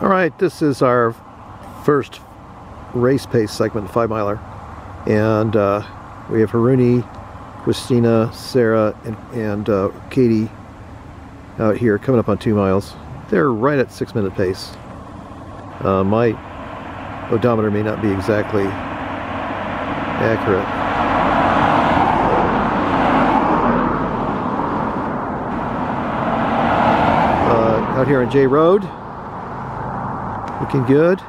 All right, this is our first race pace segment, five miler. And uh, we have Hiruni, Cristina, Sarah, and, and uh, Katie out here coming up on two miles. They're right at six minute pace. Uh, my odometer may not be exactly accurate. Uh, out here on Jay Road, looking good.